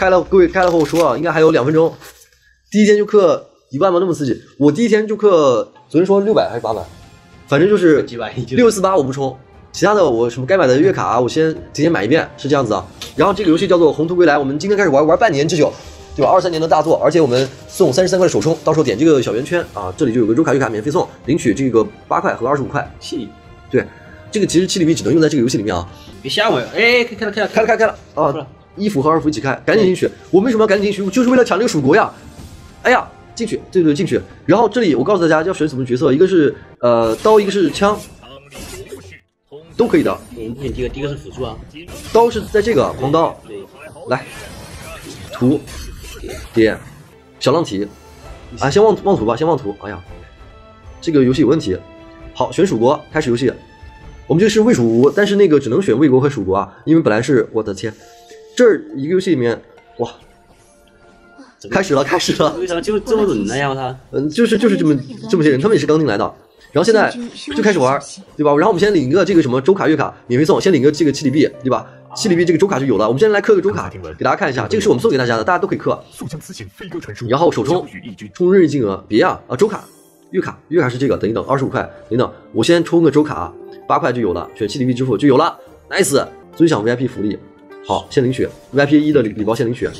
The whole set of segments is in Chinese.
开了，各位开了后我说啊，应该还有两分钟。第一天就氪一万吗？那么刺激？我第一天就氪，昨天说六百还是八百，反正就是几百亿六四八我不充，其他的我什么该买的月卡啊，我先提前买一遍，是这样子啊。然后这个游戏叫做《宏图归来》，我们今天开始玩，玩半年之久，对吧？二三年的大作，而且我们送三十三块的首充，到时候点这个小圆圈啊，这里就有个周卡月卡免费送，领取这个八块和二十五块。气，对，这个其实七里币只能用在这个游戏里面啊。别吓我呀！哎，开了开了开了开了开了啊！一服和二服一起开，赶紧进去！我为什么要赶紧进去？就是为了抢这个蜀国呀！哎呀，进去，对对进去。然后这里我告诉大家要选什么角色，一个是呃刀，一个是枪，都可以的。我们选第一个，第一个是辅助啊。刀是在这个狂刀，来图点小浪体啊，先望望图吧，先望图。哎呀，这个游戏有问题。好，选蜀国，开始游戏。我们这是魏蜀吴，但是那个只能选魏国和蜀国啊，因为本来是我的天，这儿一个游戏里面，哇，开始了，开始了，为啥就这么冷了呀？他，嗯，就是就是这么这么些人，他们也是刚进来的，然后现在就开始玩，对吧？然后我们先领一个这个什么周卡月卡免费送，先领个这个七里币，对吧？七里币这个周卡就有了，我们先来氪个周卡，给大家看一下，这个是我们送给大家的，大家都可以氪。然后首充充任意金额，别啊啊周卡月卡月卡是这个，等一等，二十五块，等等，我先充个周卡。八块就有了，选七里币支付就有了，nice，尊享 VIP 福利，好，先领取 VIP 一的礼礼包，先领取，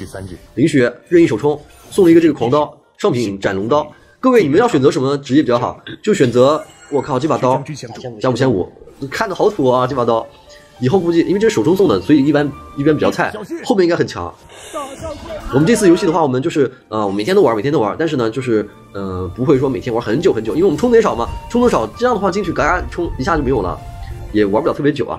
领取任意首充，送了一个这个狂刀，上品斩龙刀，各位你们要选择什么职业比较好？就选择，我靠这把刀加五千五，看的好土啊这把刀，以后估计因为这是首充送的，所以一般一般比较菜，后面应该很强。我们这次游戏的话，我们就是呃，每天都玩，每天都玩，但是呢，就是呃，不会说每天玩很久很久，因为我们充的也少嘛，充的少，这样的话进去嘎嘎充一下就没有了，也玩不了特别久啊。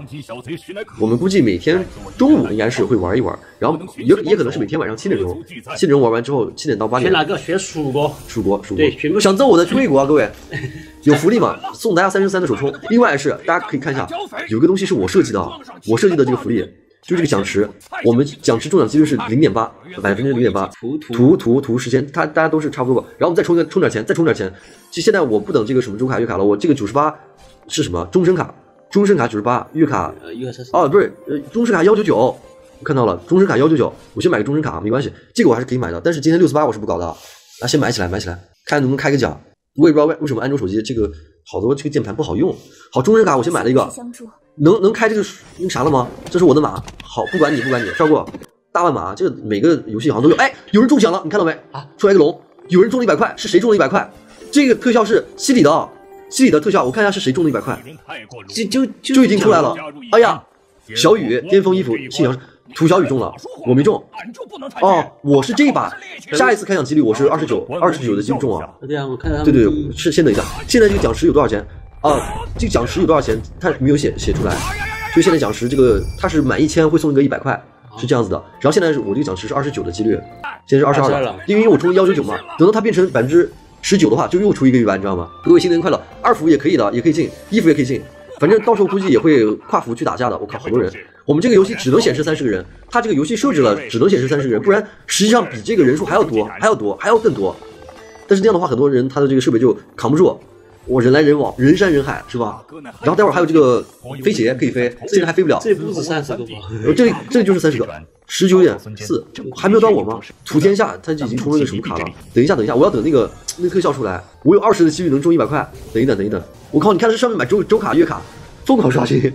我们估计每天中午应该是会玩一玩，然后也也可能是每天晚上七点钟，七点钟玩完之后，七点到八点。选哪个？选蜀国。蜀国，蜀国。对，想揍我的去魏国啊，各位，有福利嘛？送大家三十三的首充。另外是大家可以看一下，有个东西是我设计的啊，我设计的这个福利。就这个奖池，我们奖池中奖几率是零点八，百分之零点八。图图图图时间，它大家都是差不多吧。然后我们再充个充点钱，再充点钱。就现在我不等这个什么周卡月卡了，我这个九十八是什么？终身卡，终身卡九十八，月卡哦不是，呃终身卡幺九九，我看到了，终身卡幺九九，我先买个终身卡没关系，这个我还是可以买的。但是今天六四八我是不搞的，啊先买起来买起来，看能不能开个奖。我也不知道为为什么安卓手机这个好多这个键盘不好用。好，终身卡我先买了一个。能能开这个那啥了吗？这是我的码，好，不管你不管你，跳过大万马，这个每个游戏好像都有。哎，有人中奖了，你看到没？啊，出来个龙，有人中了一百块，是谁中了一百块？这个特效是西里的，西里的特效，我看一下是谁中的一百块，就就就已经出来了。哎呀，小雨巅峰衣服，信仰涂小雨中了，我没中。哦，我是这一把，下一次开奖几率我是二十九，二十九的几率中啊。对啊，我看看。对对，是先等一下，现在这个奖池有多少钱？啊，这个奖池有多少钱？他没有写写出来，就现在奖池这个他是满一千会送一个一百块，是这样子的。然后现在我这个奖池是二十九的几率，现在是二十二了，因为我充了幺九九嘛，等到它变成百分之十九的话，就又出一个一百，你知道吗？各位新年快乐！二服也可以的，也可以进，一服也可以进，反正到时候估计也会跨服去打架的。我靠，好多人！我们这个游戏只能显示三十个人，他这个游戏设置了只能显示三十个人，不然实际上比这个人数还要多，还要多，还要更多。但是这样的话，很多人他的这个设备就扛不住。我人来人往，人山人海，是吧？然后待会儿还有这个飞鞋可以飞，这人还飞不了。这不是三十个吗？这这就是三十个，十九点四，还没有到我吗？图天下他就已经充了个什么卡了？等一下，等一下，我要等那个那个特效出来。我有二十的几率能中一百块。等一等，等一等。我靠，你看这上面买周周卡月卡，疯狂刷新。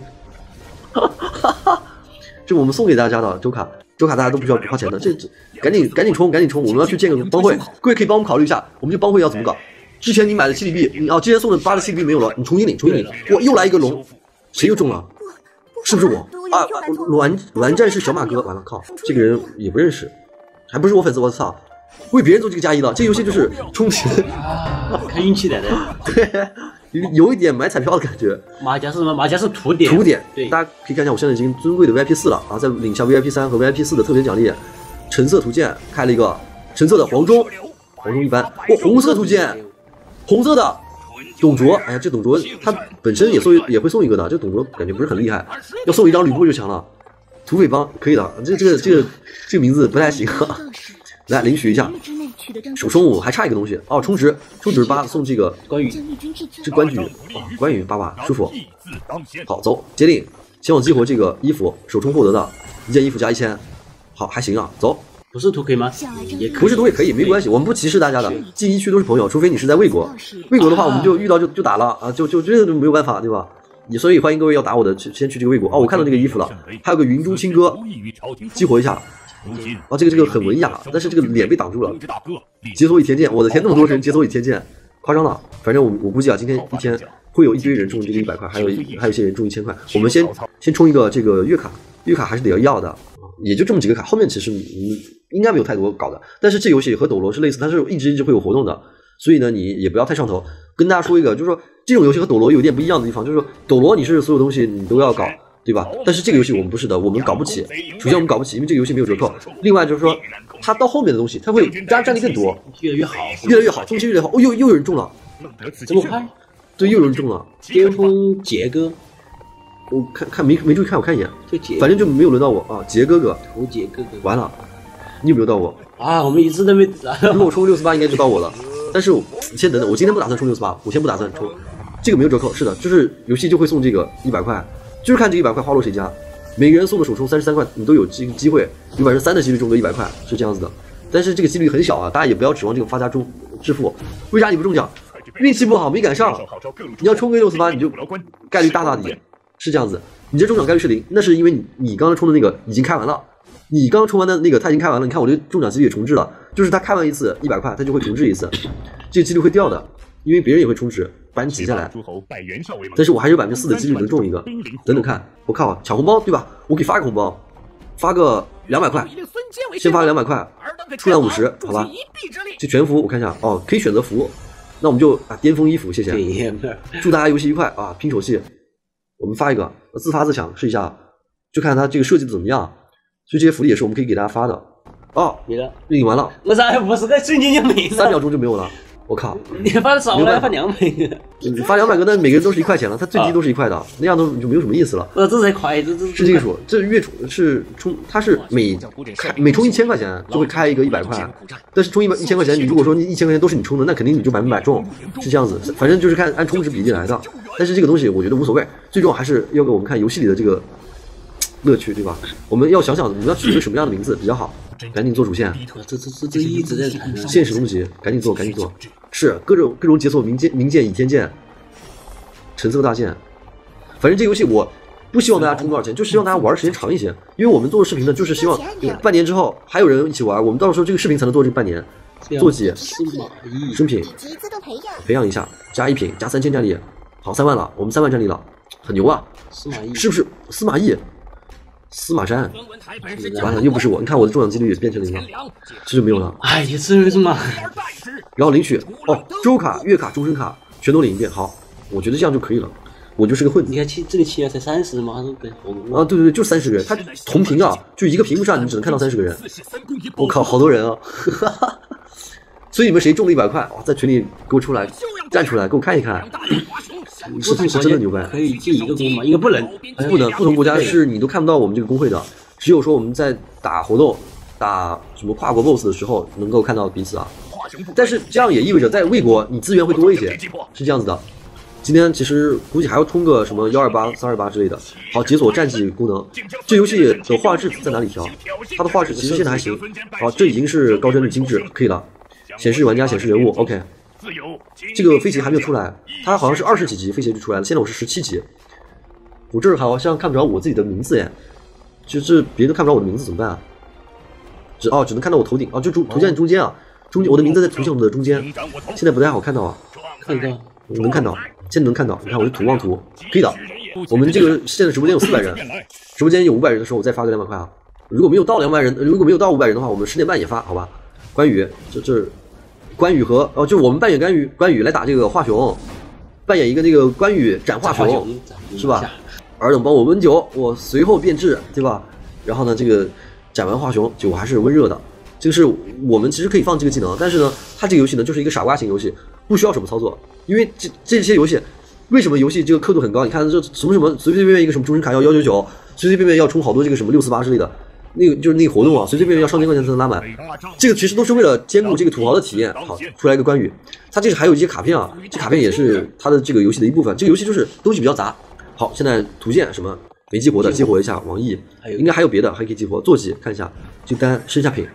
哈哈哈！这我们送给大家的周卡，周卡大家都不需要花钱的。这这赶紧赶紧充，赶紧充！我们要去建个帮会，各位可以帮我们考虑一下，我们这帮会要怎么搞？之前你买的七里币，你哦，之前送的八的七里币没有了，你重新领，重新领。我又来一个龙，谁又中了？是不是我啊？栾栾战士小马哥，完了，靠，这个人也不认识，还不是我粉丝，我操，为别人做这个加一的，这游戏就是充钱，看运气来的，对，有一点买彩票的感觉。马甲是什么？马甲是图点，图点，对，大家可以看一下，我现在已经尊贵的 VIP 四了啊，再领下 VIP 三和 VIP 四的特别奖励，橙色图鉴开了一个，橙色的黄忠，黄忠一般，哇，红色图鉴。红色的董卓，哎呀，这董卓他本身也送也会送一个的，这董卓感觉不是很厉害，要送一张吕布就强了。土匪帮可以的，这这个这个这个名字不太行。来领取一下，首充五还差一个东西哦，充值充值八送这个关羽，这关羽啊，关羽爸爸舒服。好，走接令，前往激活这个衣服，首充获得的一件衣服加一千，好还行啊，走。不是图可以吗？也不是图也可以，没关系，我们不歧视大家的，进一区都是朋友，除非你是在魏国，魏国的话我们就遇到就就打了啊，就就这个没有办法，对吧？你所以欢迎各位要打我的，去先去这个魏国哦，我看到这个衣服了，还有个云中青歌，激活一下，啊，这个这个很文雅，但是这个脸被挡住了，解锁倚天剑，我的天，那么多人解锁倚天剑，夸张了，反正我我估计啊，今天一天会有一堆人中这个一百块，还有还有一些人中一千块，我们先先充一个这个月卡，月卡还是得要要的，也就这么几个卡，后面其实嗯应该没有太多搞的，但是这游戏和斗罗是类似，它是一直一直会有活动的，所以呢你也不要太上头。跟大家说一个，就是说这种游戏和斗罗有点不一样的地方，就是说斗罗你是所有东西你都要搞，对吧？但是这个游戏我们不是的，我们搞不起。首先我们搞不起，因为这个游戏没有折扣。另外就是说，它到后面的东西，它会加战力更多，越来越好，越来越好，中期越来越好。哦，又又有人中了，这么快？对，又有人中了。巅峰杰哥，我看看没没注意看，我看一眼，就，反正就没有轮到我啊，杰哥哥，图杰哥哥，完了，你有没有到我？啊，我们一直都没。如果充六四八，应该就到我了。但是你先等等，我今天不打算充六四八，我先不打算充，这个没有折扣。是的，就是游戏就会送这个一百块，就是看这一百块花落谁家。每个人送的首充三十三块，你都有机机会有百分之三的几率中个一百块，是这样子的。但是这个几率很小啊，大家也不要指望这个发家中致富。为啥你不中奖？运气不好，没赶上。你要充个六四八，你就概率大大的，是这样子。你这中奖概率是零，那是因为你你刚刚充的那个已经开完了。你刚充完的那个，他已经开完了。你看我这中奖几率也重置了，就是他开完一次一百块，他就会重置一次，这个几率会掉的，因为别人也会充值，把你挤下来。但是我还有百分之四的几率能中一个，等等看，我靠，抢红包对吧？我给发个红包，发个两百块，先发个两百块，出量五十，好吧？这全服我看一下，哦，可以选择服，那我们就啊巅峰衣服，谢谢。祝大家游戏愉快啊，拼手气。我们发一个，自发自抢试一下，就看他这个设计的怎么样。所以这些福利也是我们可以给大家发的。哦，你的领完了，我咋还不是个瞬间就没了？三秒钟就没有了。我靠！你发的少了，发两百个。你发两百个，那每个人都是一块钱了，它最低都是一块的，那样都就没有什么意思了。呃，这才快，这这是这个数，这月充是充，它是每开每充一千块钱就会开一个一百块，但是充一百一千块钱，你如果说你一千块钱都是你充的，那肯定你就百分百中，是这样子。反正就是看按充值比例来的。但是这个东西我觉得无所谓，最重要还是要给我们看游戏里的这个。乐趣对吧？我们要想想，我们要取一个什么样的名字比较好？赶紧做主线。这这这这一直在谈。现实终极，赶紧做，赶紧做。是各种各种解锁名剑、名剑、倚天剑、橙色大剑。反正这游戏我不希望大家充多少钱，就希望大家玩的时间长一些。因为我们做视频呢，就是希望半年之后还有人一起玩，我们到时候这个视频才能做这半年。坐骑，升品，培养一下，加一品，加三千战力，好三万了，我们三万战力了，很牛啊！司马懿是不是？司马懿。司马山，完了又不是我，你看我的中奖几率也变成零了，这就没有了。哎，也是什么？然后领取哦，周卡、月卡、终身卡全都领一遍。好，我觉得这样就可以了。我就是个混子。你看七这里七人才三十吗？啊，对对对，就三十个人，他同屏啊，就一个屏幕上你只能看到三十个人。我靠，好多人啊！所以你们谁中了一百块，哇，在群里给我出来，站出来给我看一看。是是真的牛掰，可以进一个宫吗？应该不能，不能。不同国家是你都看不到我们这个工会的，只有说我们在打活动、打什么跨国 BOSS 的时候能够看到彼此啊。但是这样也意味着在魏国你资源会多一些，是这样子的。今天其实估计还要充个什么幺二八、三二八之类的。好，解锁战绩功能。这游戏的画质在哪里调？它的画质其实现在还行。好，这已经是高帧率精致，可以了。显示玩家，显示人物，OK。这个飞鞋还没有出来，它好像是二十几级飞鞋就出来了。现在我是十七级，我这儿好像看不着我自己的名字耶，就是别人都看不着我的名字怎么办啊？只哦，只能看到我头顶哦，就中图像中间啊，中间我的名字在图像的中间，现在不太好看到啊。看到，能看到，现在能看到。你看我的图望图，可以的。我们这个现在直播间有四百人，直播间有五百人的时候，我再发个两百块啊。如果没有到两百人，如果没有到五百人的话，我们十点半也发，好吧？关羽，这这。关羽和哦，就我们扮演关羽，关羽来打这个华雄，扮演一个那个关羽斩华雄，是吧？尔等帮我温酒，我随后便至，对吧？然后呢，这个斩完华雄，酒还是温热的。这个是我们其实可以放这个技能，但是呢，它这个游戏呢就是一个傻瓜型游戏，不需要什么操作。因为这这些游戏，为什么游戏这个刻度很高？你看这什么什么随随便便一个什么终身卡要幺九九，随随便便要充好多这个什么六四八之类的。那个就是那个活动啊，随随便便要上千块钱才能拉满，这个其实都是为了兼顾这个土豪的体验。好，出来一个关羽，他这是还有一些卡片啊，这卡片也是他的这个游戏的一部分。这个游戏就是东西比较杂。好，现在图鉴什么没激活的，激活一下。网易应该还有别的，还可以激活。坐骑看一下，就单升下品，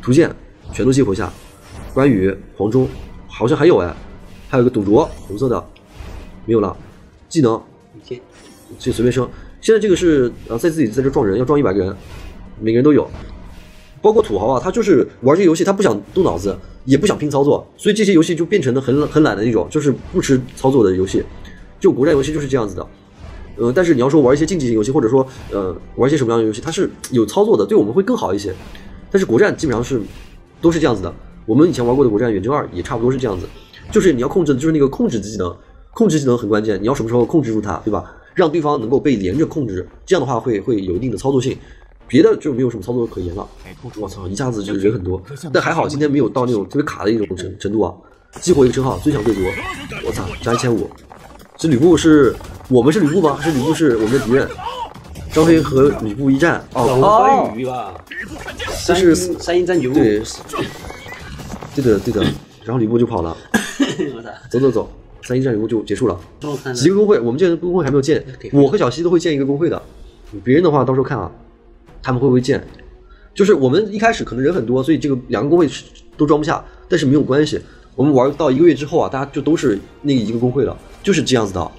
图鉴全都激活一下，关羽、黄忠好像还有哎，还有个董卓红色的没有了，技能见就随便升。现在这个是呃在自己在这撞人，要撞一百个人，每个人都有，包括土豪啊，他就是玩这个游戏，他不想动脑子，也不想拼操作，所以这些游戏就变成了很很懒的那种，就是不吃操作的游戏。就国战游戏就是这样子的，呃，但是你要说玩一些竞技性游戏，或者说呃玩一些什么样的游戏，它是有操作的，对我们会更好一些。但是国战基本上是都是这样子的，我们以前玩过的国战远征二也差不多是这样子，就是你要控制的就是那个控制技能，控制技能很关键，你要什么时候控制住它，对吧？让对方能够被连着控制，这样的话会会有一定的操作性，别的就没有什么操作可言了。我操，一下子就人很多，但还好今天没有到那种特别卡的一种程程度啊。激活一个称号，最强贵族，我操，加一千五。这吕布是我们是吕布吗？还是吕布是我们的敌人？张飞和吕布一战，哦关，羽吧，这是三三英战吕布，对，对的对的。然后吕布就跑了，我操，走走走，三一战吕布就结束了。几个工会，我们这个工会还没有建，我和小西都会建一个工会的。别人的话，到时候看啊，他们会不会建？就是我们一开始可能人很多，所以这个两个工会都装不下，但是没有关系。我们玩到一个月之后啊，大家就都是那一个工会了，就是这样子的。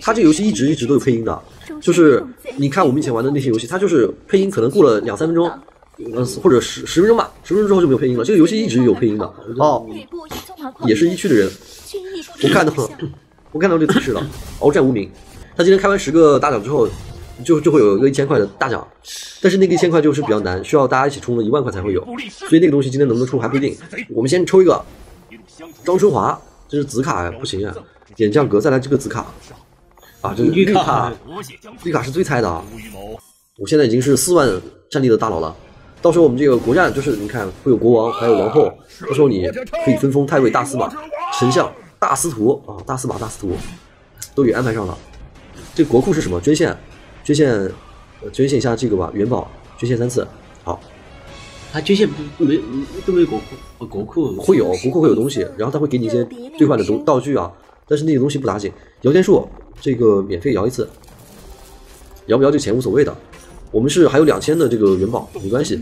它这个游戏一直一直都有配音的，就是你看我们以前玩的那些游戏，它就是配音可能过了两三分钟，呃或者十十分钟吧，十分钟之后就没有配音了。这个游戏一直有配音的哦，也是一区的人，我看到我看到这个提示了，鏖战无名。他今天开完十个大奖之后，就就会有一个一千块的大奖，但是那个一千块就是比较难，需要大家一起充了一万块才会有，所以那个东西今天能不能出还不一定。我们先抽一个张春华，这是紫卡呀，不行啊，点将格再来这个紫卡啊，这个绿卡，绿卡是最菜的啊。我现在已经是四万战力的大佬了，到时候我们这个国战就是你看会有国王，还有王后，到时候你可以分封太尉、大司马、丞相、大司徒啊，大司马、大司徒都给安排上了。这个国库是什么？捐献，捐献，呃，捐献一下这个吧，元宝，捐献三次。好，他捐献不没都没有国库，呃国库会有国库会有东西，然后他会给你一些兑换的东道具啊，但是那些东西不打紧。摇天术这个免费摇一次，摇不摇这钱无所谓的。我们是还有两千的这个元宝，没关系。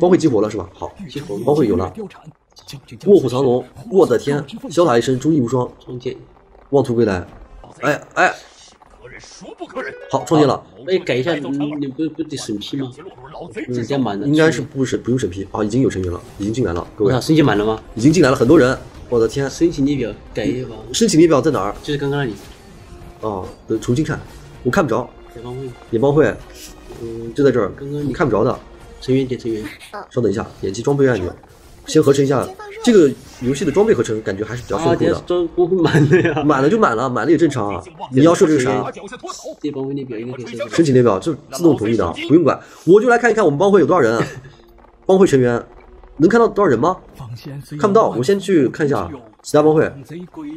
帮会激活了是吧？好，激活帮会有了。卧虎藏龙，我的天，潇洒一身，忠义无双，创建，妄图归来。哎哎，好，创建了，哎改一下，你你不不得审批吗？直接满了，应该是不审不用审批。啊，已经有成员了，已经进来了，各位。我操，升级满了吗？已经进来了很多人，我的天，申请列表改一下吧，申请列表在哪儿？就是刚刚那里，啊，得重新看，我看不着。解放会。联邦会，嗯，就在这儿，刚刚你你看不着的。成员点成员，稍等一下，点击装备按钮，先合成一下。这个游戏的装备合成感觉还是比较啊，辛苦的满了呀，满了就满了，满了也正常啊。你要设置个啥？这帮会列表应该可以。申请列表就自动同意的，不用管。我就来看一看我们帮会有多少人，啊 帮会成员能看到多少人吗？看不到，我先去看一下其他帮会。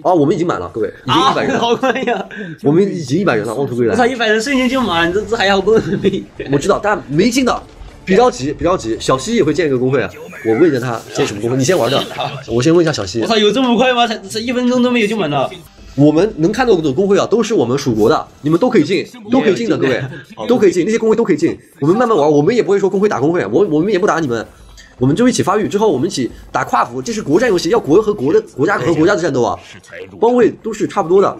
啊，我们已经满了，各位，已经啊一百人，了，好快呀！我们已经一百人了，妄图归我操，一百人瞬间就满，这这还要多人没。我知道，但没进的，别着急，别着急。小西也会建一个工会，啊我问一下他建什么工会，你先玩着。我先问一下小西我，操，有这么快吗？才才一分钟都没有就满了。我们能看到的工会啊，都是我们蜀国的，你们都可以进，都可以进的，各位都可以进，那些工会都可以进。我们慢慢玩，我们也不会说工会打工会，我我们也不打你们，我们就一起发育，之后我们一起打跨服，这是国战游戏，要国和国的国家和国家的战斗啊，方位都是差不多的，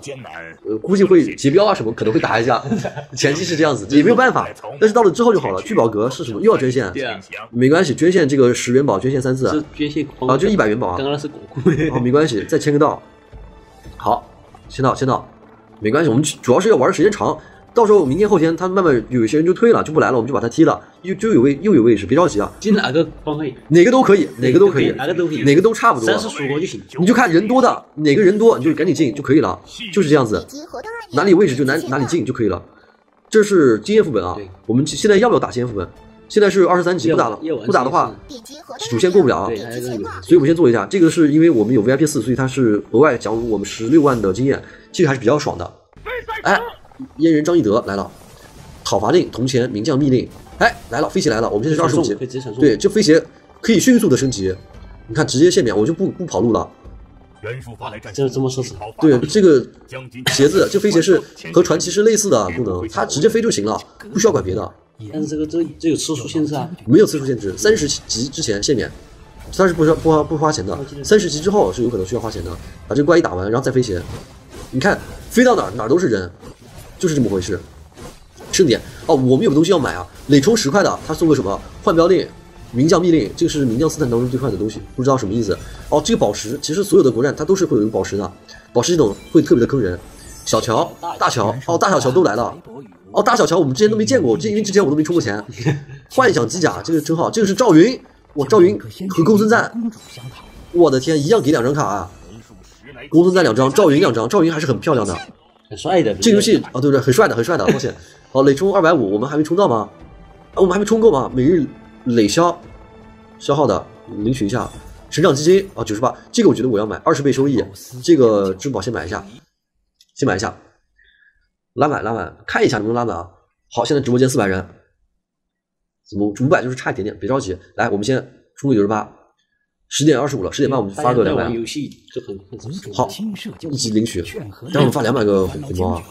呃，估计会结标啊什么，可能会打一下，前期是这样子，也没有办法，但是到了之后就好了。聚宝阁是什么？又要捐献，对啊，没关系，捐献这个十元宝，捐献三次，这捐献啊，就一百元宝啊刚，刚是国库。哦，没关系，再签个到。好，签到签到，没关系，我们主要是要玩的时间长。到时候明天后天，他慢慢有一些人就退了，就不来了，我们就把他踢了，又就有位又有位置，别着急啊，进哪个方位？哪个都可以，哪个都可以，哪个都可以哪个都差不多。你就看人多的，哪个人多你就赶紧进就可以了，就是这样子，哪里有位置就哪哪里进就可以了。这是经验副本啊，我们现在要不要打经验副本？现在是二十三级，不打了，不打的话主主线过不了啊。所以我们先做一下，这个是因为我们有 VIP 四，所以它是额外奖我们十六万的经验，其实还是比较爽的。哎，阉人张翼德来了，讨伐令、铜钱、名将密令，哎来了，飞鞋来了，我们现在是二十五级对，这飞鞋可以迅速的升级，你看直接限免，我就不不跑路了。袁术发来战这这么说是。对，这个鞋子，这飞鞋是和传奇是类似的功能，它直接飞就行了，不需要管别的。但是这个这这有次数限制啊，没有次数限制，三十级之前限免，它是不需要不花不花钱的，三十级之后是有可能需要花钱的。把这个怪一打完，然后再飞鞋，你看飞到哪儿哪儿都是人，就是这么回事。盛典哦，我们有个东西要买啊，累充十块的，他送个什么换标令、名将密令，这个是名将斯坦当中最快的东西，不知道什么意思。哦，这个宝石其实所有的国战它都是会有一个宝石的，宝石这种会特别的坑人。小乔、大乔哦，大小乔都来了。哦，大小乔我们之前都没见过，这因为之前我都没充过钱。幻想机甲这个称号，这个是赵云，哇，赵云和公孙瓒，我的天，一样给两张卡啊！公孙瓒两张，赵云两张，赵云还是很漂亮的，很帅的。这个游戏啊，对不对？很帅的，很帅的。抱歉，好，累充二百五，我们还没充到吗？啊，我们还没充够吗？每日累消消耗的领取一下成长基金啊，九十八，这个我觉得我要买，二十倍收益，这个支付宝先买一下，先买一下。拉满拉满，看一下能不能拉满啊！好，现在直播间四百人，怎么五百就是差一点点，别着急。来，我们先充个九十八，十点二十五了，十点半我们发个两百。好，一级领取，待会我们发两百个红包啊，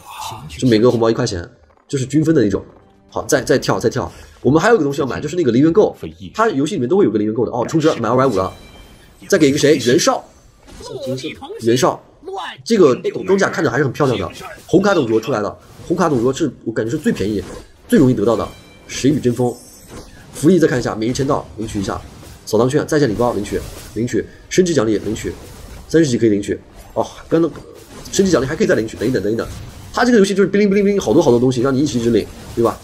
就每个红包一块钱，就是均分的那种。好，再再跳再跳，我们还有个东西要买，就是那个零元购，它游戏里面都会有个零元购的哦。充值满二百五了，再给一个谁？袁绍，袁绍。这个装甲看着还是很漂亮的，红卡董卓出来了，红卡董卓是我感觉是最便宜、最容易得到的。谁与争锋？服役再看一下，每日签到领取一下，扫荡券、在线礼包领取，领取升级奖励领取，三十级可以领取。哦，刚刚升级奖励还可以再领取，等一等，等一等。他这个游戏就是哔哩哔哩哔哩好多好多东西让你一起一直领，对吧？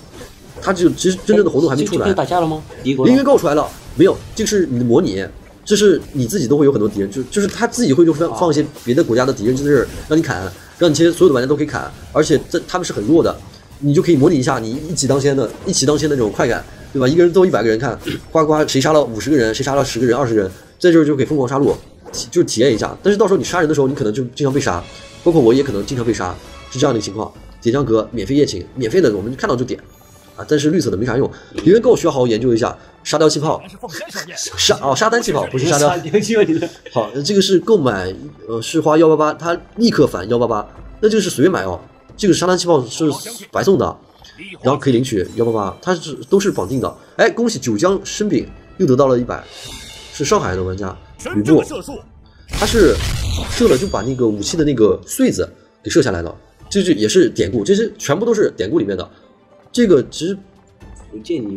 他就其实真正的活动还没出来。打架了吗？零元购出来了没有？这个是你的模拟。这是你自己都会有很多敌人，就就是他自己会就放放一些别的国家的敌人在这儿让你砍，让你其实所有的玩家都可以砍，而且这他们是很弱的，你就可以模拟一下你一骑当先的一骑当先的那种快感，对吧？一个人揍一百个人，看呱呱谁杀了五十个人，谁杀了十个人、二十人，在这儿就可以疯狂杀戮，就是体验一下。但是到时候你杀人的时候，你可能就经常被杀，包括我也可能经常被杀，是这样的情况。点将格免费夜勤，免费的我们看到就点。啊，但是绿色的没啥用，零元购需要好好研究一下。沙雕气泡，沙哦沙滩气泡不是沙雕。好，这个是购买，呃是花幺八八，它立刻返幺八八，那这个是随便买哦。这个沙滩气泡是白送的，然后可以领取幺八八，它是都是绑定的。哎，恭喜九江生饼又得到了一百，是上海的玩家吕布，他是射了就把那个武器的那个穗子给射下来了，这是也是典故，这些全部都是典故里面的。这个其实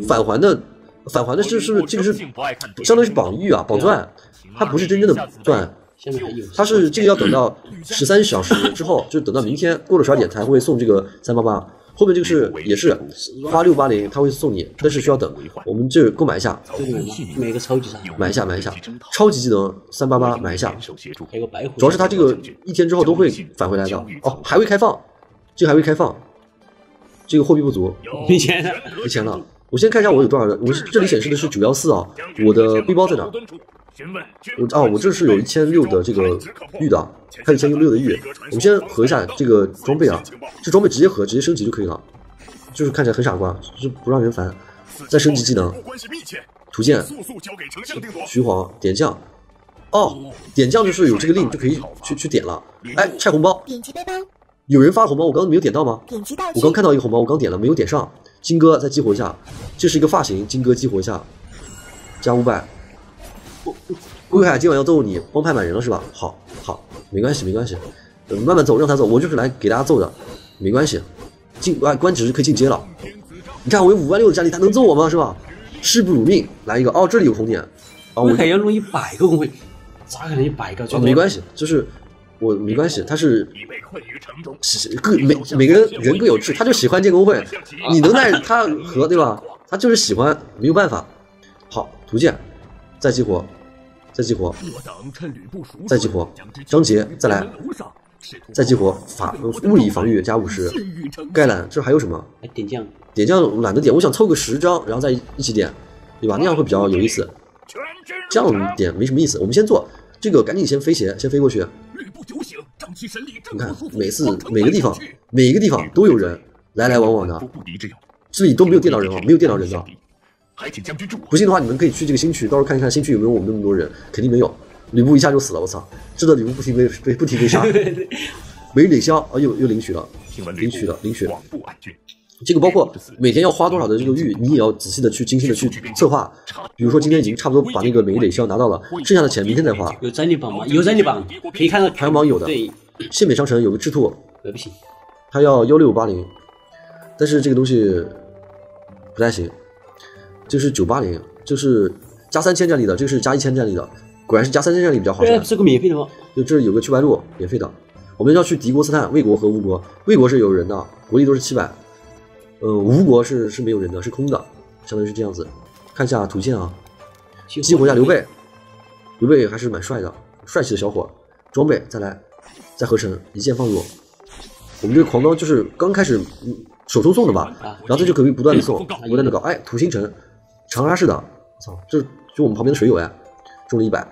返还的返还的是是这个是相当于是绑玉啊绑钻，它不是真正的钻，它是这个要等到 十三小时之后，就等到明天过了十二点才会送这个三八八，后面这个是也是花六八零，他会送你，但是需要等。我们这购买一下，买个超级啥？买一下买一下，超级技能三八八买一下，主要是它这个一天之后都会返回来的哦，还未开放，这个还未开放。这个货币不足，没钱了，没钱了。我先看一下我有多少人，我这里显示的是九幺四啊。我的背包在哪？我啊，我这是有一千六的这个玉的，还有一千六的玉。我们先合一下这个装备啊，这装备直接合，直接升级就可以了。就是看起来很傻瓜，就是不让人烦。再升级技能，图鉴，徐晃点将。哦，点将就是有这个令就可以去去点了。哎，拆红包，点击背包。有人发红包，我刚刚没有点到吗？我刚看到一个红包，我刚点了，没有点上。金哥再激活一下，这是一个发型，金哥激活一下，加五百。贵海今晚要揍你，帮派满人了是吧？好，好，没关系，没关系，慢慢走，让他走，我就是来给大家揍的，没关系。进关关只是可以进阶了。你看我有五万六的战力，他能揍我吗？是吧？誓不辱命，来一个哦，这里有红点。哦，我还要弄一百个工会，咋可能一百个？没关系，就是。我没关系，他是各每每个人人各有志，他就喜欢建工会，你能奈他何对吧？他就是喜欢，没有办法。好，图鉴，再激活，再激活，再激活，张杰再来，再激活法物理防御加五十，盖览这还有什么？点将，点将懒得点，我想凑个十张，然后再一起点，对吧？那样会比较有意思。这样点没什么意思，我们先做。这个，赶紧先飞鞋，先飞过去。你看，每次每个地方每个地方都有人来来往往的，这里都没有电脑人啊，没有电脑人的。不信的话，你们可以去这个新区，到时候看一看新区有没有我们那么多人，肯定没有。吕布一下就死了，我操！这的吕布不提被被不提被杀。没领消啊，又又领取了，领取了，领取了。这个包括每天要花多少的这个玉，你也要仔细的去精心的去策划。比如说今天已经差不多把那个每一垒需要拿到了，剩下的钱明天再花。有战力榜吗？有战力榜，可以看到排行榜有的，对，县美商城有个赤兔，呃不行，他要幺六八零，但是这个东西不太行，这是九八零，这是加三千战力的，这个是加一千战力的，果然是加三千战力比较划算。这是个免费的吗？就这有个去白鹿，免费的。我们要去敌国斯坦、魏国和吴国，魏国是有人的，国力都是七百，呃，吴国是是没有人的，是空的，相当于是这样子。看一下图线啊，激活一下刘备，刘备还是蛮帅的，帅气的小伙。装备再来，再合成，一键放入。我们这个狂刀就是刚开始嗯手抽送的吧，然后他就可以不断的送，不断的搞。哎，土星辰，长沙市的，操，这就我们旁边的水友哎，中了一百，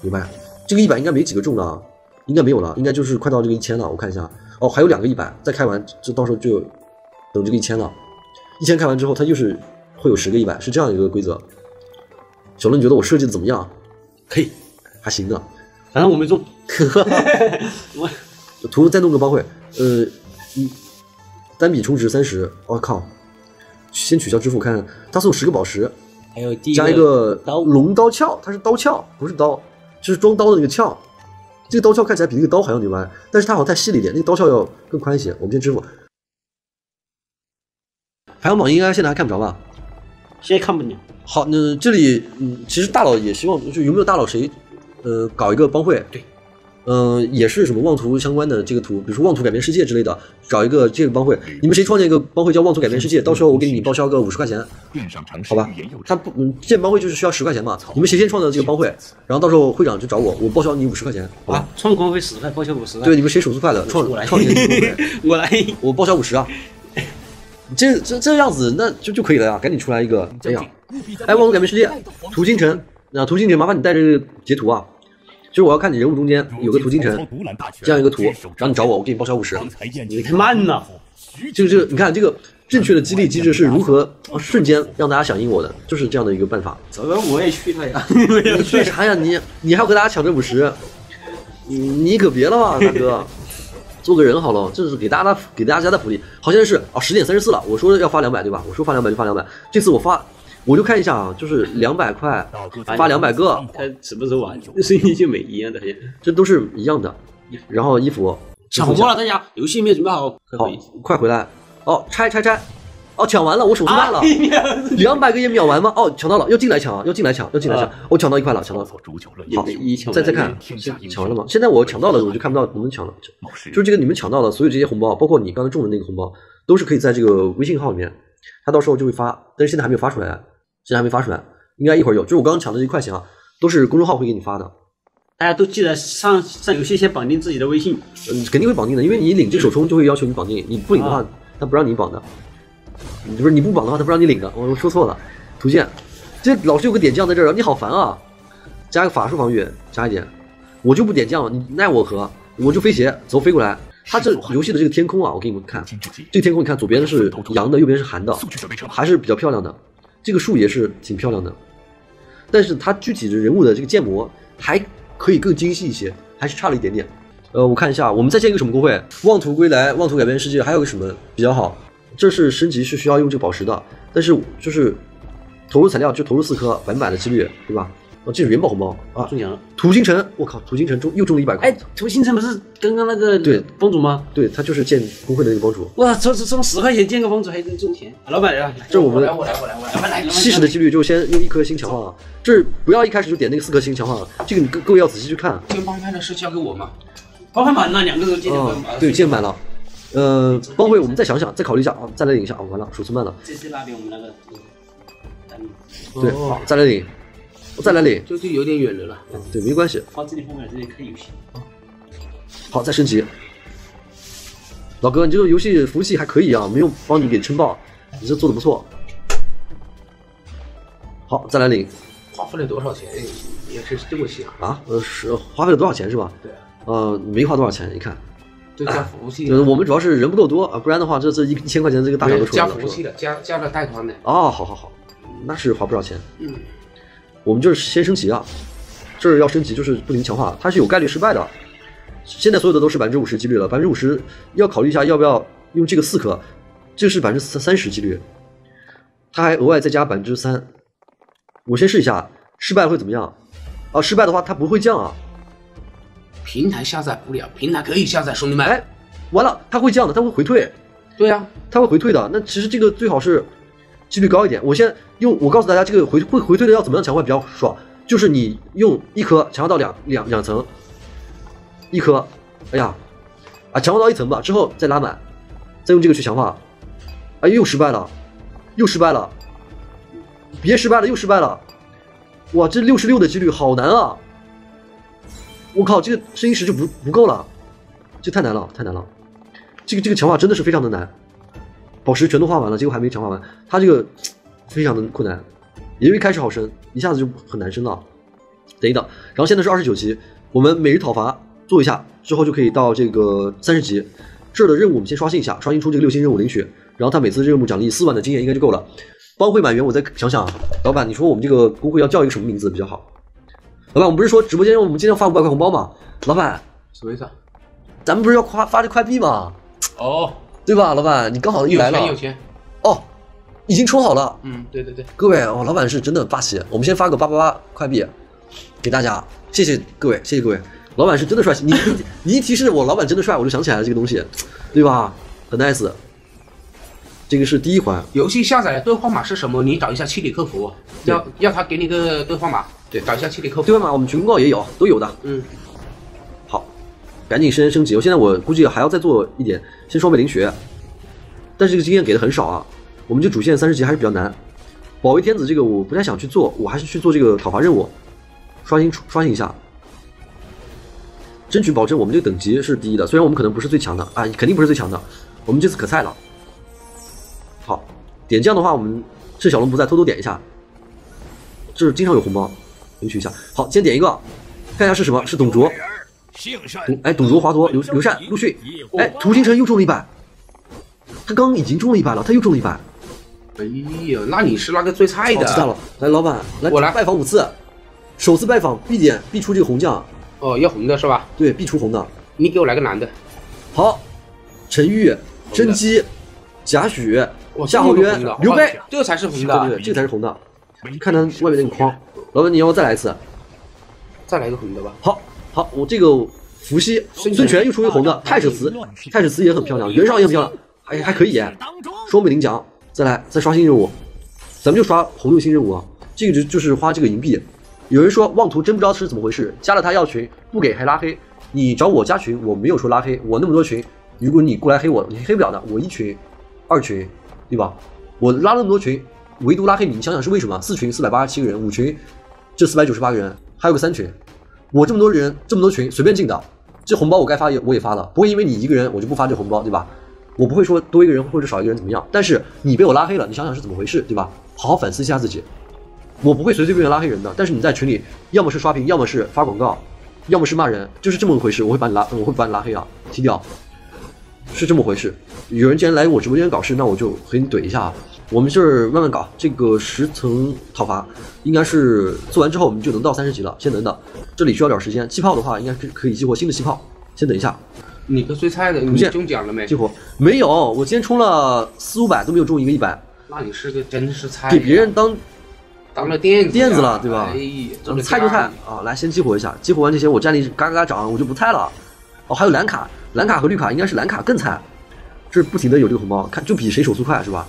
明白？这个一百应该没几个中的啊，应该没有了，应该就是快到这个一千了。我看一下，哦，还有两个一百，再开完，这到时候就等这个一千了。一千开完之后，它又是会有十个一百，是这样一个规则。小乐，你觉得我设计的怎么样？可以，还行的。反正我没中。我图再弄个帮会，呃，一单笔充值三十，我、靠！先取消支付，看他送十个宝石，还有第加一个个刀龙刀鞘，它是刀鞘，不是刀，就是装刀的那个鞘。这个刀鞘看起来比那个刀还要牛掰，但是它好像太细了一点，那个刀鞘要更宽一些。我们先支付。排行榜应该现在还看不着吧？现在看不了。好，那这里嗯，其实大佬也希望，就有没有大佬谁，呃，搞一个帮会？对，嗯、也是什么妄图相关的这个图，比如说妄图改变世界之类的，找一个这个帮会。你们谁创建一个帮会叫妄图改变世界？到时候我给你报销个五十块钱，好吧？他不，嗯，建帮会就是需要十块钱嘛。你们谁先创造这个帮会，然后到时候会长就找我，我报销你五十块钱，好吧？啊，创光费十块，报销五十块。对，你们谁手速快的，创创建这个帮会，我来。我报销五十啊。这这这样子，那就就可以了呀！赶紧出来一个，哎呀，哎，妄图改变世界，涂星辰，那涂星辰，麻烦你带着截图啊。就是我要看你人物中间有个涂金城这样一个图，然后你找我，我给你报销五十。你太慢了，就是这个，你看这个正确的激励机制是如何呃瞬间让大家响应我的，就是这样的一个办法。怎么我也去他呀。你去啥呀？你你还要和大家抢这五十？你你可别了吧，大哥，做个人好了，这是给大家的给大家的福利。好像是哦，十点三十四了，我说要发两百对吧？我说发两百就发两百，这次我发我就看一下啊，就是两百块发两百个，看什么时候完，声音就没一样的。这都是一样的。然后衣服抢红包了，大家游戏没有准备好，快好回。快回来哦，拆拆拆，哦抢完了，我手速慢了两百个也秒完吗？哦，抢到了，要进来抢啊，要进来抢，要进来抢。我抢到一块了，抢到好再再看，抢完了吗？现在我抢到了，我就看不到我们抢了。就是这个你们抢到的所有这些红包，包括你刚才中的那个红包，都是可以在这个微信号里面，他到时候就会发，但是现在还没有发出来，现在还没发出来，应该一会儿有。就是我刚刚抢的这一块钱啊，都是公众号会给你发的，大家都记得上上游戏先绑定自己的微信，嗯，肯定会绑定的，因为你领这首充就会要求你绑定，你不领的话，他不让你绑的，你不是你不绑的话，他不让你领的。我我说错了，图鉴，这老是有个点将在这儿，你好烦啊！加个法术防御，加一点，我就不点将，你奈我何？我就飞鞋，走飞过来。它这游戏的这个天空啊，我给你们看，这个天空你看左边是阳的，右边是寒的，还是比较漂亮的。这个树也是挺漂亮的，但是它具体的人物的这个建模还可以更精细一些，还是差了一点点。呃，我看一下，我们再建一个什么公会？妄图归来，妄图改变世界，还有个什么比较好？这是升级是需要用这个宝石的，但是就是投入材料就投入四颗，百分百的几率，对吧？哦，这是元宝红包啊！中奖了。土星辰，我靠，土星辰中又中了一百块。哎，土星辰不是刚刚那个对帮主吗？对他就是建工会的那个帮主，哇，这这中十块钱建个帮主还能中钱，老板呀，这是我们来我来我来我来，老板来，吸食的几率就先用一颗星强化啊，这是不要一开始就点那个四颗星强化，这个你各各位要仔细去看。这个帮派的事交给我嘛，帮派满了，两个都建啊两个，对，建满了。呃，帮会我们再想想，再考虑一下啊，再来领一下啊，完了，手速慢了，这是那边我们那个对，好，再来领，我再来领，就就有点远了了。对，没关系，放这里后面这里看游戏，好，再升级。老哥，你这个游戏服务器还可以啊，没有帮你给撑爆，你这做的不错。好，再来领花费了多少钱？也是这么想，啊，呃，是花费了多少钱是吧？对，呃，没花多少钱，你看，就加服务器呃，我们主要是人不够多啊，不然的话，这这一一千块钱这个大小都出来了。加服务器的，加加了带团的，哦，好好好，那是花不少钱。嗯，我们就是先升级啊，这儿要升级就是不停强化，它是有概率失败的。现在所有的都是百分之五十几率了，百分之五十要考虑一下要不要用这个四颗，这是百分之三三十几率，它还额外再加百分之三。我先试一下，失败会怎么样？啊，失败的话它不会降啊。平台下载不了，平台可以下载，兄弟们。哎，完了，它会降的，它会回退，对呀、它会回退的。那其实这个最好是几率高一点。我先用，我告诉大家，这个回会回退的要怎么样强化比较爽？就是你用一颗强化到两两两层，一颗，哎呀，啊，强化到一层吧，之后再拉满，再用这个去强化，啊，又失败了，又失败了，别失败了，又失败了，哇，这六十六的几率好难啊！我靠，这个声音石就不不够了，这太难了，太难了，这个这个强化真的是非常的难，宝石全都画完了，结果还没强化完，他这个非常的困难，也因为开始好升，一下子就很难升了。等一等，然后现在是二十九级，我们每日讨伐做一下之后就可以到这个三十级。这儿的任务我们先刷新一下，刷新出这个六星任务领取，然后他每次任务奖励四万的经验应该就够了。帮会满员，我再想想，老板，你说我们这个工会要叫一个什么名字比较好？老板，我们不是说直播间我们今天发五百块红包吗？老板，什么意思啊？咱们不是要夸发这块币吗？哦，对吧，老板，你刚好一来了钱有钱。哦，已经充好了。嗯，对对对，各位哦，老板是真的霸气。我们先发个八八八快币给大家，谢谢各位，谢谢各位。老板是真的帅气，你你你一提示我老板真的帅，我就想起来了这个东西，对吧？很 nice。这个是第一环，游戏下载兑换码是什么？你找一下七里客服，要要他给你个兑换码。对找一下七里客服。兑换码？我们群公告也有，都有的。嗯，好，赶紧升升级。我现在我估计还要再做一点，先双倍灵学，但是这个经验给的很少啊。我们这主线三十级还是比较难。保卫天子这个我不太想去做，我还是去做这个讨伐任务，刷新刷新一下，争取保证我们这个等级是第一的。虽然我们可能不是最强的啊，肯定不是最强的，我们这次可菜了。好，点将的话，我们趁小龙不在偷偷点一下，这是经常有红包，领取一下。好，先点一个，看一下是什么，是董卓。姓甚？董哎，董卓、华佗、刘刘禅、陆逊，哎，屠清晨又中了一百，他刚已经中了一百了，他又中了一百，哎呀，那你是那个最菜的。哦，知道了。来，老板，来，我来拜访五次，首次拜访必点必出这个红将，哦，要红的是吧？对，必出红的。你给我来个男的。好，陈玉、甄姬、贾诩、夏侯渊刘备，这才是红的。对对，这个才是红的。看他外面那个框，老板，你要不要再来一次？再来一个红的吧。好，好，我这个伏羲、孙孙权又出一个红的，太史慈，太史慈也很漂亮，袁绍也很漂亮，还还可以耶。双倍领奖，再来再刷新任务，咱们就刷红六星任务啊。这个就就是花这个银币。有人说妄图真不知道是怎么回事，加了他要群不给还拉黑。你找我加群，我没有说拉黑，我那么多群，如果你过来黑我，你黑不了的。我一群、二群，对吧？我拉了那么多群，唯独拉黑你，你想想是为什么？四群四百八十七个人，五群这四百九十八个人，还有个三群，我这么多人这么多群随便进的，这红包我该发也我也发了，不会因为你一个人我就不发这红包，对吧？我不会说多一个人或者少一个人怎么样，但是你被我拉黑了，你想想是怎么回事，对吧？好好反思一下自己。我不会随随便便拉黑人的，但是你在群里要么是刷屏，要么是发广告，要么是骂人，就是这么回事。我会把你拉，我会把你拉黑啊，踢掉，是这么回事。有人既然来我直播间搞事，那我就和你怼一下。我们这儿慢慢搞，这个十层讨伐应该是做完之后我们就能到三十级了，先等等。这里需要点时间。气泡的话，应该可可以激活新的气泡，先等一下。你个最菜的，你见中奖了没激？活没有？我今天充了四五百都没有中一个一百，那你是个真是菜。给别人当当了垫子垫子了对吧菜就菜啊！来，先激活一下，激活完这些，我战力嘎嘎嘎涨，我就不菜了。哦，还有蓝卡，蓝卡和绿卡应该是蓝卡更菜，这不停的有这个红包，看就比谁手速快是吧？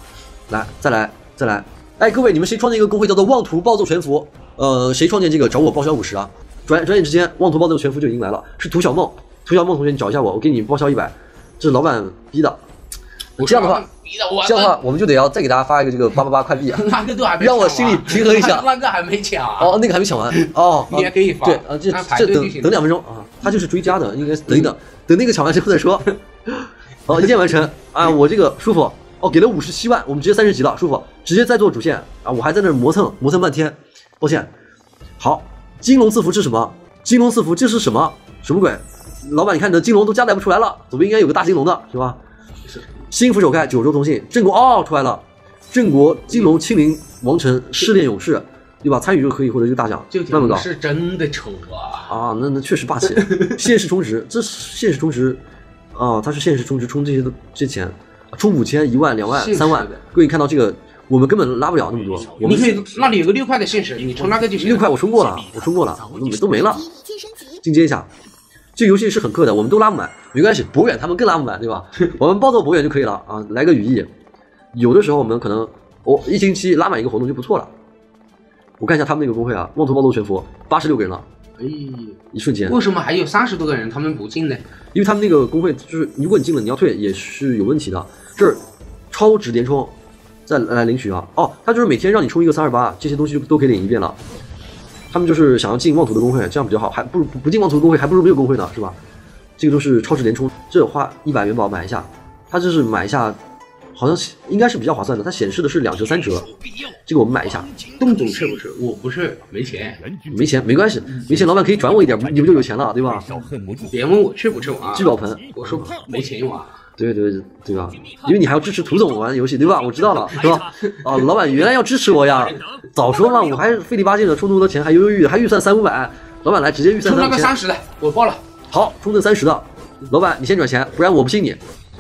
来，再来，再来！哎，各位，你们谁创建一个公会叫做妄图暴揍全服？呃，谁创建这个找我报销五十啊？转转眼之间，妄图暴揍全服就已经来了，是涂小梦，涂小梦同学，你找一下我，我给你报销一百，这是老板逼的。这样的话，这样的话，我们就得要再给大家发一个这个八八八快币啊。那个都还没让我心里平衡一下 那个还没抢啊。哦，那个还没抢完 哦，你也可以发对啊，这这等等两分钟啊，他就是追加的，应该等一等，等那个抢完之后再说。好，一键完成啊，我这个舒服哦，给了五十七万，我们直接三十级了，舒服，直接再做主线啊，我还在那磨蹭磨蹭半天，抱歉。好，金龙赐福是什么？金龙赐福这是什么？什么鬼？老板，你看你的金龙都加载不出来了，左边应该有个大金龙的是吧？新福首开，九州同信，郑国哦出来了，郑国金龙亲临王城，试炼勇士，对吧？参与就可以获得一个大奖这，慢慢搞个是真的丑啊！啊，那那确实霸气，现实充值，这是现实充值啊，它是现实充值充这些的这些钱，充五千、一万、两万、是三万各位看到这个，我们根本拉不了那么多，我们你可以那里有个六块的限时，你充那个就行。六块我充过了，我充过了，我都没都没了。进阶一下。这个游戏是很氪的，我们都拉不满，没关系，博远他们更拉不满，对吧？我们暴揍博远就可以了啊，来个羽翼。有的时候我们可能，哦，一星期拉满一个活动就不错了。我看一下他们那个公会啊，妄图暴揍全服，八十六个人了，哎，一瞬间。为什么还有三十多个人他们不进呢？因为他们那个工会就是，如果你进了，你要退也是有问题的。这儿超值连充，再来领取啊！哦，他就是每天让你充一个三二八，这些东西就都可以领一遍了。他们就是想要进妄图的工会，这样比较好，还不如不不进妄图的工会，还不如没有工会呢，是吧？这个都是超值连充，这花一百元宝买一下，他就是买一下，好像是应该是比较划算的，它显示的是两折三折，这个我们买一下，洞总是不是？我不是没钱，没钱没关系，没钱老板可以转我一点，你不就有钱了，对吧？别问我去不去玩。聚宝盆，我说没钱用啊对对对吧？因为你还要支持涂总玩游戏，对吧？我知道了，是吧？啊，老板原来要支持我呀，早说嘛，我还费力巴劲的充那么多钱，还犹犹豫豫，还预算三五百，老板来直接预算充那三五千，个三十的，我报了。好，充这三十的，老板你先转钱，不然我不信你。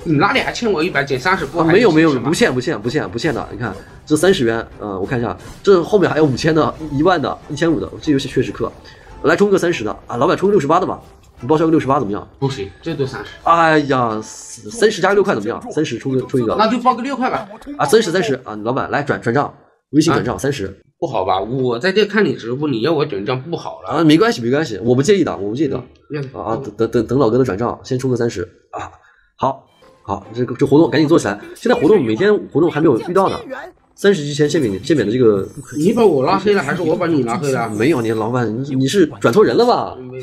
你哪里还欠我一百减三十不没有没有，不欠不欠不欠不欠的，你看这三十元，嗯、我看一下，这后面还有五千的、一万的、一千五的，这游戏确实氪。来充个三十的啊，老板充个六十八的吧，你报销个六十八怎么样？不行，这都三十，哎呀，三十加六块怎么样？三十充个充一个那就报个六块吧。啊，三十三十啊，老板来转转账，微信转账三十不好吧？我在这看你直播，你要我转账不好了。啊，没关系没关系，我不介意的，我不介意的要啊啊，等等等等老哥的转账，先充个三十啊，好，好，这个这活动赶紧做起来，现在活动每天活动还没有遇到呢，三十级前限免限免的这个你把我拉黑了，还是我把你拉黑了？没有，你老板你你是转错人了吧？没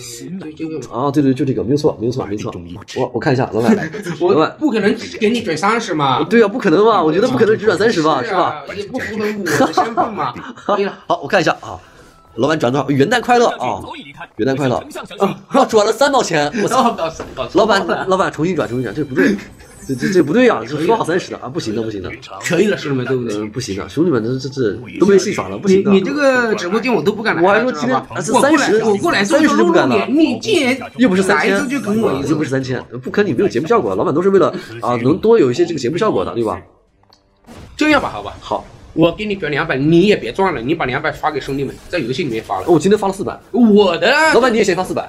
就这个，啊，对对，就这个，没有错，没有错，没错。我我看一下，老板，老板，不可能只给你转三十嘛。对啊，不可能吧？我觉得不可能只转三十吧，是是吧？啊？也不符合我的身份嘛。好，我看一下啊，老板转多少？元旦快乐啊！元旦快乐啊！转了三毛钱，我操！老板，老板重新转，重新转，这不对，这这这不对呀、这说好三十的啊，不行的，不行的，可以了，兄弟们，对不对？嗯，不行的，兄弟们，这这这都被戏耍了，不行的。你你这个直播间我都不敢来，我还说今天我过来30我过来30就不敢了你你既然又不是三千就跟我又不是三千，不可能，你没有节目效果，老板都是为了啊，能多有一些这个节目效果的，对吧？这样吧，好吧，好，我给你转两百，你也别赚了，你把两百发给兄弟们，在游戏里面发了。我今天发了四百，我的老板你也先发四百。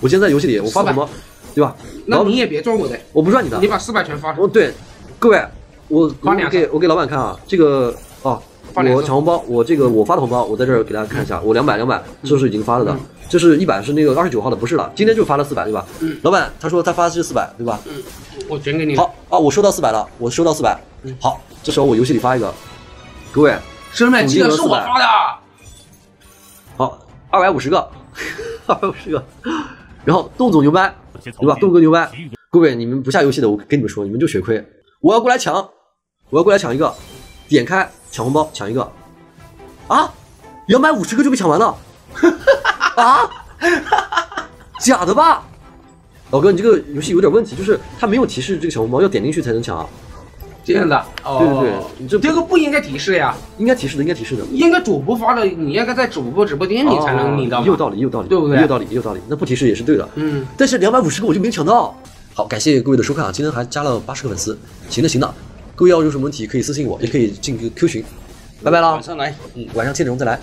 我今天在游戏里我发什么，对吧？老那你也别赚我的，我不赚你的你，把四百全发。哦对，各位，我我发两给我给老板看啊，这个啊，发我抢红包，我这个我发的红包，我在这儿给大家看一下，我两百两百，这是已经发了的，这是一百是那个二十九号的，不是了，今天就发了四百，对吧？嗯老板他说他发的是四百，对吧？我转给你。好啊，我收到四百了，我收到四百，好，这时候我游戏里发一个，各位，兄弟们，记得是我发的。好，二百五十个，二百五十个，然后洞总牛掰，对吧？洞哥牛掰，各位你们不下游戏的，我跟你们说，你们就血亏，我要过来抢，我要过来抢一个，点开抢红包抢一个，啊，两百五十个就被抢完了，啊，假的吧？老哥，你这个游戏有点问题，就是它没有提示这个抢红包要点进去才能抢啊，这样的，哦，对对对你这这个不应该提示呀，应该提示的，应该提示的。应该主播发的，你应该在主播直播间里才能领到。哦有道理，有道理，对不对有道理，有道理。那不提示也是对的。嗯，但是两百五十个我就没抢到。好，感谢各位的收看啊！今天还加了八十个粉丝，行的行的。各位要有什么问题可以私信我，也可以进个 Q 群。拜拜啦晚，上来。嗯，晚上七点钟再来。